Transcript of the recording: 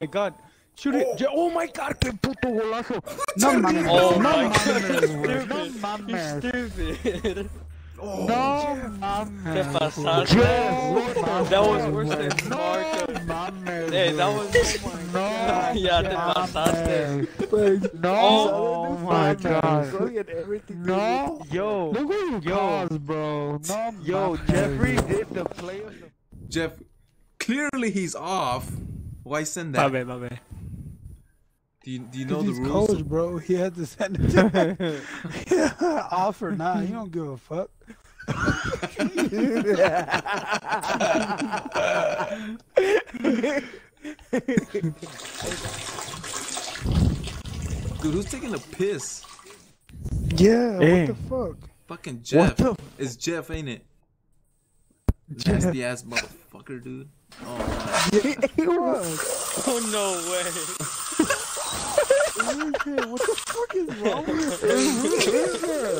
my god. Shoot it. Je- oh. oh my god, qué puto golazo. No mames. Oh no my mames. No mames. Stupid. No Te mames. pasaste. That was worse than No Marco. mames. Hey, that was. Oh no. Ya te pasaste. No. Oh my god. No. Yo, Look what you Yo. caused, bro. No. yo. Jeffrey did the play of the Jeff, clearly he's off. Why send My that? bad, my bad. Do you, do you know the He's rules? coach, bro. He had to send it to yeah, off or not. He don't give a fuck. Dude, who's taking a piss? Yeah, Hey. what the fuck? Fucking Jeff. the- It's Jeff, ain't it? Jeff. Nasty ass motherfucker, dude. Oh, Oh, no way. What the fuck is wrong with him?